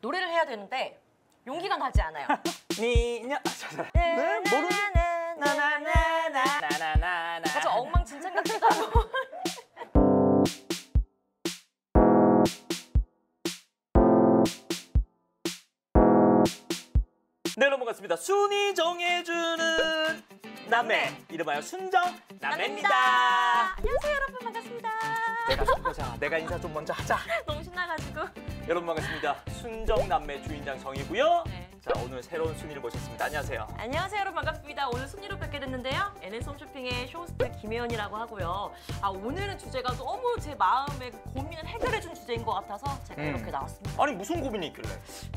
노래를 해야 되는데 용기가 나지 않아요. 미녀 네 모르는 나나나나 나나나나. 약간 좀 엉망진창 같기도 하고. 네 여러분 반갑습니다. 순위 정해주는 남매. 이름하여 순정 남매입니다. 안녕하세요 여러분. 반갑습니다. 내가 순정자. 내가 인사 좀 먼저 하자. 너무 신나가지고. 여러분 반갑습니다 순정 남매 주인장 정이고요 네. 자 오늘 새로운 순이를 모셨습니다 안녕하세요 안녕하세요 여러분 반갑습니다. 오늘 순이로 뵙게 됐는데요. NS홈쇼핑의 쇼호스트 김혜연이라고 하고요. 아 오늘은 주제가 너무 제 마음의 그 고민을 해결해준 주제인 것 같아서 제가 음. 이렇게 나왔습니다. 아니 무슨 고민이 있길래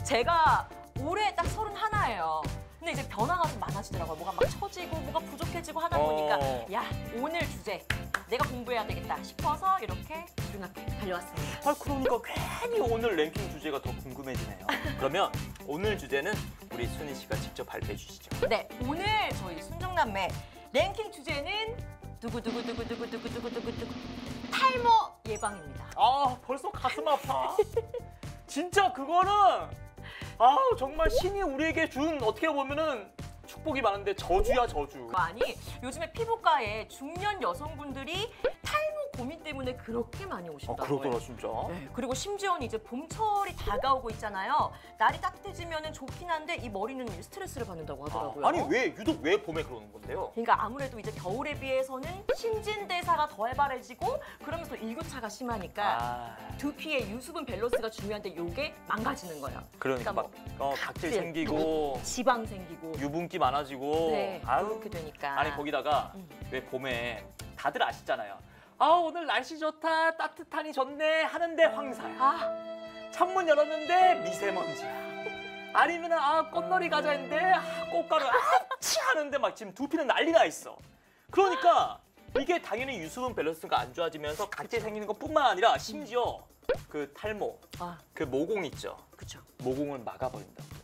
제가 올해 딱 서른 하나예요. 근데 이제 변화가 좀 많아지더라고요. 뭐가 막 처지고 뭐가 부족해지고 하다 보니까 어. 야 오늘 주제 내가 공부해야 되겠다 싶어서 이렇게 조용하게 달려왔습니다. 아 그러니까 괜히 오늘 랭킹 주제가 더 궁금해지네요 그러면 오늘 주제는 우리 순희 씨가 직접 발표해 주시죠 네 오늘 저희 순정남매 랭킹 주제는 두구두구두구두구두구두구두구 탈모 예방입니다. 아 벌써 가슴 아파. 진짜 그거는 아 정말 신이 우리에게 준 어떻게 보면은 축복이 많은데 저주야 저주. 아니 요즘에 피부과에 중년 여성분들이 탈모 고민 때문에 그렇게 많이 아 오신다고요. 진짜. 네, 그리고 심지어는 이제 봄철이 다가오고 있잖아요. 날이 따뜻해지면 좋긴 한데 이 머리는 스트레스를 받는다고 하더라고요. 아, 아니 왜 유독 왜 봄에 그러는 건데요? 그러니까 아무래도 이제 겨울에 비해서는 신진대사가 더 활발해지고 그러면서 일교차가 심하니까 아 두피의 유수분 밸런스가 중요한데 요게 망가지는 거예요. 그러니까 막 그러니까 어, 각질 각질, 생기고 지방 생기고 유분기 많아지고. 네, 아유. 그렇게 되니까. 아니 거기다가 음. 왜 봄에 다들 아시잖아요. 아 오늘 날씨 좋다 따뜻하니 좋네 하는데 황사야. 아, 창문 열었는데 미세먼지야. 아니면 아 꽃놀이 가자 했는데 아, 꽃가루 아치 하는데 막 지금 두피는 난리나 있어. 그러니까 이게 당연히 유수분 밸런스가 안 좋아지면서 각질 생기는 것뿐만 아니라 심지어 그 탈모, 아, 그 모공 있죠. 그렇죠. 모공을 막아버린다고요.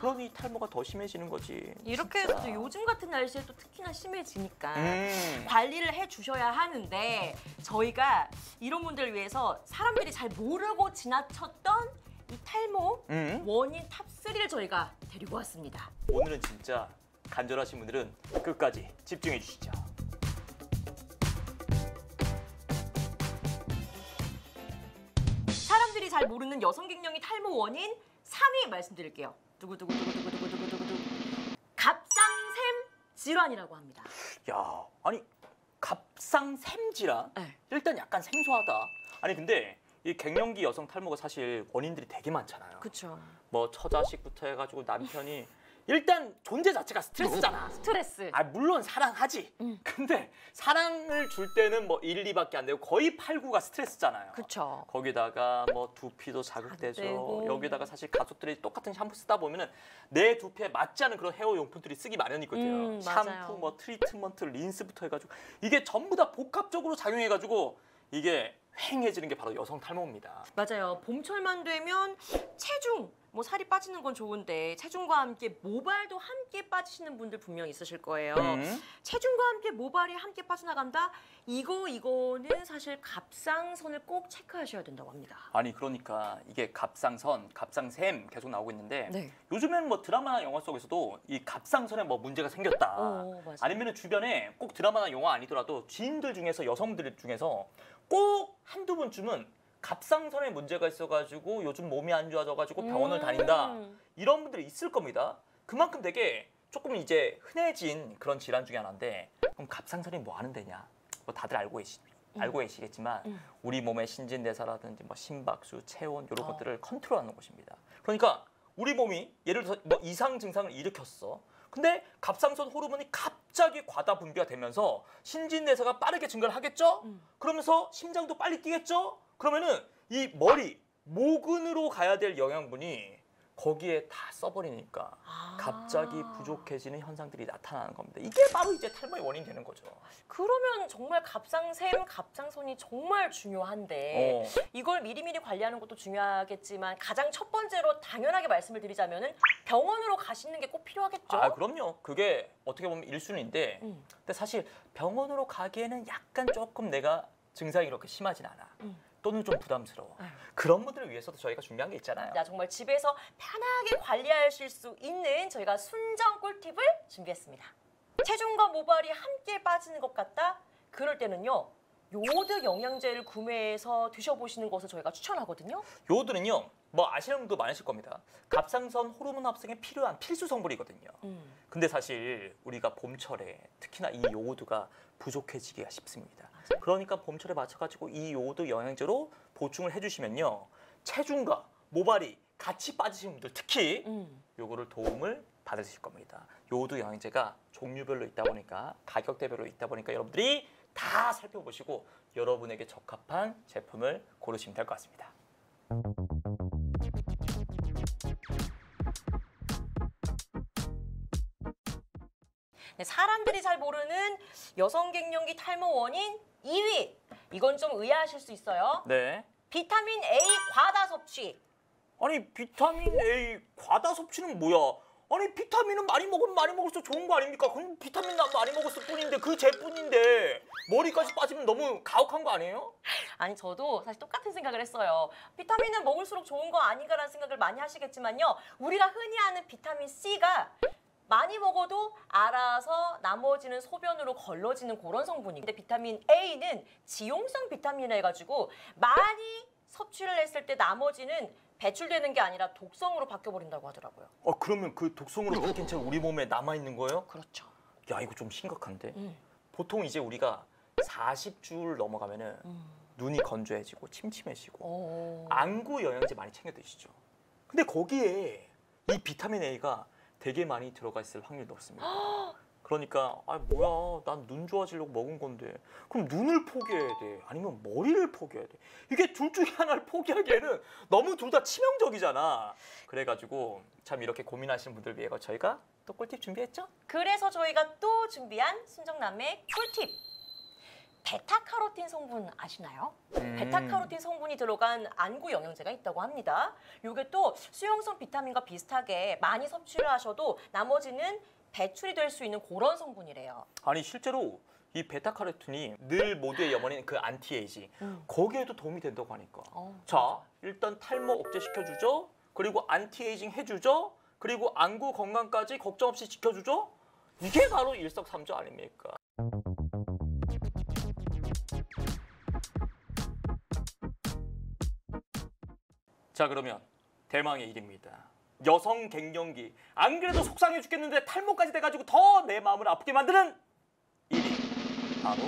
그러니 탈모가 더 심해지는 거지. 이렇게. 해서 또 요즘 같은 날씨에 또 특히나 심해지니까 음. 관리를 해 주셔야 하는데 저희가 이런 분들을 위해서 사람들이 잘 모르고 지나쳤던 이 탈모 음. 원인 top 3를 저희가 데리고 왔습니다. 오늘은 진짜 간절하신 분들은 끝까지 집중해 주시죠. 사람들이 잘 모르는 여성 갱년기 탈모 원인 3위 말씀드릴게요. 두구두구두구두구두구두구두구 갑상샘 질환이라고 합니다. 야, 아니 갑상샘 질환? 네. 일단 약간 생소하다. 아니 근데 이 갱년기 여성 탈모가 사실 원인들이 되게 많잖아요. 그렇죠. 뭐 처자식부터 해가지고 남편이 일단 존재 자체가 스트레스잖아. 스트레스. 아 물론 사랑하지. 음. 근데 사랑을 줄 때는 뭐 1, 2밖에 안 되고 거의 8, 9가 스트레스잖아요. 그렇죠. 거기다가 뭐 두피도 자극되죠. 여기다가 사실 가족들이 똑같은 샴푸 쓰다 보면은 내 두피에 맞지 않은 그런 헤어 용품들이 쓰기 마련이거든요. 음, 샴푸. 뭐 트리트먼트, 린스부터 해가지고 이게 전부 다 복합적으로 작용해가지고 이게 휑해지는 게 바로 여성 탈모입니다. 맞아요. 봄철만 되면 체중, 뭐 살이 빠지는 건 좋은데 체중과 함께 모발도 함께 빠지시는 분들 분명 있으실 거예요. 음. 체중과 함께 모발이 함께 빠져나간다? 이거 이거는 사실 갑상선을 꼭 체크하셔야 된다고 합니다. 아니 그러니까 이게 갑상선, 갑상샘 계속 나오고 있는데 네. 요즘엔 뭐 드라마나 영화 속에서도 이 갑상선에 뭐 문제가 생겼다. 어, 맞아요. 아니면 주변에 꼭 드라마나 영화 아니더라도 지인들 중에서 여성들 중에서 꼭 한두 번쯤은 갑상선에 문제가 있어가지고 요즘 몸이 안 좋아져가지고 병원을 음. 다닌다 이런 분들이 있을 겁니다. 그만큼 되게 조금 이제 흔해진 그런 질환 중에 하나인데 그럼 갑상선이 뭐 하는 데냐? 뭐 다들 알고 계시 알고 계시겠지만 음. 우리 몸의 신진대사라든지 뭐 심박수, 체온 이런 어. 것들을 컨트롤하는 곳입니다. 그러니까 우리 몸이 예를 들어서 뭐 이상 증상을 일으켰어. 근데 갑상선 호르몬이 갑자기 과다 분비가 되면서 신진대사가 빠르게 증가를 하겠죠? 음. 그러면서 심장도 빨리 뛰겠죠? 그러면은 이 머리, 모근으로 가야 될 영양분이 거기에 다 써버리니까 아. 갑자기 부족해지는 현상들이 나타나는 겁니다. 이게 바로 이제 탈모의 원인이 되는 거죠. 그러면 정말 갑상샘, 갑상선이 정말 중요한데 어. 이걸 미리미리 관리하는 것도 중요하겠지만 가장 첫 번째로 당연하게 말씀을 드리자면 은 병원으로 가시는 게 꼭 필요하겠죠. 아 그럼요. 그게 어떻게 보면 일순위인데 음. 근데 사실 병원으로 가기에는 약간 조금 내가 증상이 그렇게 심하진 않아. 음. 또는 좀 부담스러워. 아유. 그런 분들을 위해서도 저희가 준비한 게 있잖아요. 자, 정말 집에서 편하게 관리하실 수 있는 저희가 순정 꿀팁을 준비했습니다. 체중과 모발이 함께 빠지는 것 같다? 그럴 때는요. 요오드 영양제를 구매해서 드셔보시는 것을 저희가 추천하거든요. 요오드는요. 뭐 아시는 분도 많으실 겁니다. 갑상선 호르몬 합성에 필요한 필수 성분이거든요. 음. 근데 사실 우리가 봄철에 특히나 이 요오드가 부족해지기가 쉽습니다. 그러니까 봄철에 맞춰가지고 이 요오드 영양제로 보충을 해주시면요. 체중과 모발이 같이 빠지신 분들 특히 음. 요거를 도움을 받으실 겁니다. 요오드 영양제가 종류별로 있다 보니까 가격대별로 있다 보니까 여러분들이 다 살펴보시고 여러분에게 적합한 제품을 고르시면 될 것 같습니다. 네, 사람들이 잘 모르는 여성 갱년기 탈모 원인 2위. 이건 좀 의아하실 수 있어요. 네. 비타민 A 과다 섭취. 아니 비타민 A 과다 섭취는 뭐야? 아니 비타민은 많이 먹으면 많이 먹을수록 좋은 거 아닙니까? 그럼 비타민 난 많이 먹었을 뿐인데 그 제뿐인데 머리까지 빠지면 너무 가혹한 거 아니에요? 아니 저도 사실 똑같은 생각을 했어요. 비타민은 먹을수록 좋은 거 아닌가라는 생각을 많이 하시겠지만요. 우리가 흔히 아는 비타민 C가 많이 먹어도 알아서 나머지는 소변으로 걸러지는 그런 성분이. 근데 비타민 A는 지용성 비타민이라 해가지고 많이 섭취를 했을 때 나머지는 배출되는 게 아니라 독성으로 바뀌어 버린다고 하더라고요. 어 그러면 그 독성으로 바뀐 채 우리 몸에 남아 있는 거예요? 그렇죠. 야 이거 좀 심각한데. 음. 보통 이제 우리가 40줄 넘어가면은 음. 눈이 건조해지고 침침해지고 오. 안구 영양제 많이 챙겨 드시죠. 근데 거기에 이 비타민 A가 되게 많이 들어가 있을 확률이 높습니다. 그러니까 아 뭐야 난 눈 좋아지려고 먹은 건데 그럼 눈을 포기해야 돼 아니면 머리를 포기해야 돼 이게 둘 중에 하나를 포기하기에는 너무 둘 다 치명적이잖아 그래가지고 참 이렇게 고민하시는 분들 위해 저희가 또 꿀팁 준비했죠? 그래서 저희가 또 준비한 순정남의 꿀팁. 베타카로틴 성분 아시나요? 음. 베타카로틴 성분이 들어간 안구 영양제가 있다고 합니다. 이게 또 수용성 비타민과 비슷하게 많이 섭취를 하셔도 나머지는 배출이 될 수 있는 그런 성분이래요. 아니 실제로 이 베타카로틴이 늘 모두의 염원인 그 안티에이징 음. 거기에도 도움이 된다고 하니까 어. 자 일단 탈모 억제시켜주죠 그리고 안티에이징 해주죠 그리고 안구 건강까지 걱정 없이 지켜주죠 이게 바로 일석삼조 아닙니까 자 그러면 대망의 일입니다 여성 갱년기 안 그래도 속상해 죽겠는데 탈모까지 돼가지고 더 내 마음을 아프게 만드는 일이 바로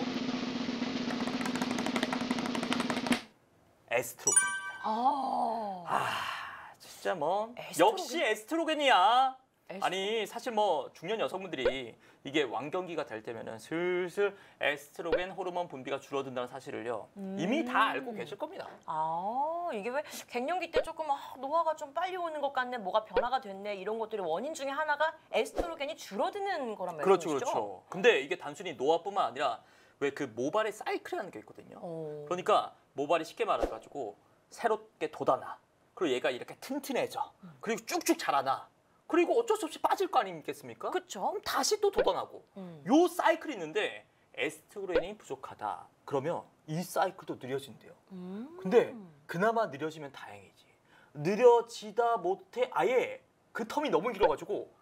에스트로겐입니다 아. 아 진짜 뭐 에스트로겐? 역시 에스트로겐이야. 아니 사실 뭐 중년 여성분들이 이게 완경기가 될 때면은 슬슬 에스트로겐 호르몬 분비가 줄어든다는 사실을요 이미 다 알고 계실 겁니다. 아, 이게 왜 갱년기 때 조금 아, 노화가 좀 빨리 오는 것 같네, 뭐가 변화가 됐네 이런 것들의 원인 중에 하나가 에스트로겐이 줄어드는 거란 그렇죠, 말씀이시죠? 그렇죠. 근데 이게 단순히 노화뿐만 아니라 왜 그 모발의 사이클이라는 게 있거든요. 어. 그러니까 모발이 쉽게 말해가지고 새롭게 돋아나. 그리고 얘가 이렇게 튼튼해져. 그리고 쭉쭉 자라나. 그리고 어쩔 수 없이 빠질 거 아니겠습니까? 그쵸? 그럼 다시 또 돋아나고. 음. 요 사이클이 있는데 에스트로겐이 부족하다. 그러면 이 사이클도 느려진대요. 음. 근데 그나마 느려지면 다행이지. 느려지다 못해 아예 그 텀이 너무 길어가지고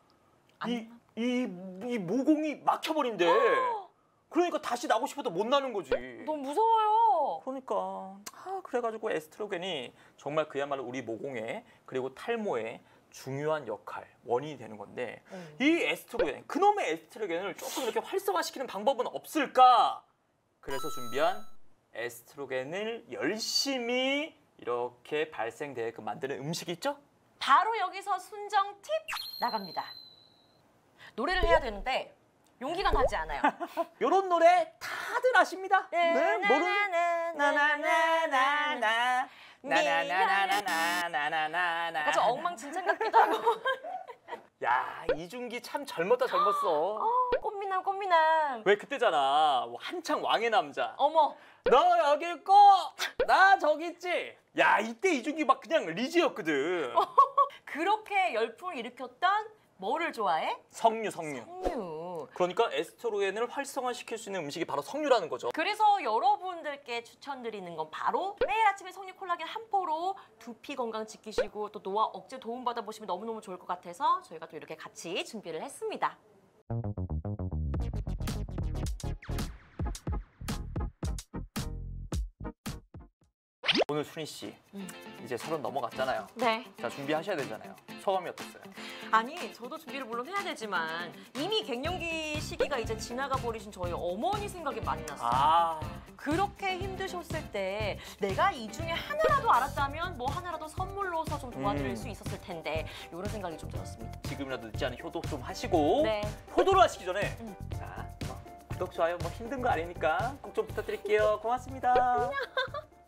이, 이, 이 모공이 막혀버린대. 그러니까 다시 나고 싶어도 못 나는 거지. 너무 무서워요. 그러니까 아, 그래가지고 에스트로겐이 정말 그야말로 우리 모공에 그리고 탈모에 중요한 역할 원인이 되는 건데 음. 이 에스트로겐 그놈의 에스트로겐을 조금 이렇게 활성화시키는 방법은 없을까? 그래서 준비한 에스트로겐을 열심히 이렇게 발생되게끔 만드는 음식이 있죠? 바로 여기서 순정 팁 나갑니다. 노래를 해야 되는데 용기가 나지 않아요. 이런 노래 다들 아십니다. 네, 모르는 나나나나나 나나. 나나나나나나나나나나나 약간 좀 엉망진창 같기도 하고. 야 이준기 참 젊었다 젊었어. 꽃미남 꽃미남. 왜 그때잖아 한창 왕의 남자. 어머. 너 여기 있고 나 저기 있지. 야 이때 이준기 막 그냥 리즈였거든. 그렇게 열풍을 일으켰던 뭐를 좋아해? 성류. 석류. 너무. 그러니까 에스트로겐을 활성화시킬 수 있는 음식이 바로 석류라는 거죠. 그래서 여러분들께 추천드리는 건 바로 매일 아침에 석류 콜라겐 한 포로 두피 건강 지키시고 또 노화 억제 도움 받아 보시면 너무너무 좋을 것 같아서 저희가 또 이렇게 같이 준비를 했습니다. 오늘 순희 씨 음. 이제 서른 넘어갔잖아요. 네. 자 준비하셔야 되잖아요. 소감이 어땠어요? 아니 저도 준비를 물론 해야 되지만 이미 갱년기 시기가 이제 지나가 버리신 저희 어머니 생각이 많이 났어요. 아 그렇게 힘드셨을 때 내가 이 중에 하나라도 알았다면 뭐 하나라도 선물로서 좀 도와드릴 음. 수 있었을 텐데 이런 생각이 좀 들었습니다. 지금이라도 늦지 않은 효도 좀 하시고 네. 효도를 하시기 전에 음. 자 뭐, 구독 좋아요 뭐 힘든 거 아니니까 꼭 좀 부탁드릴게요. 고맙습니다.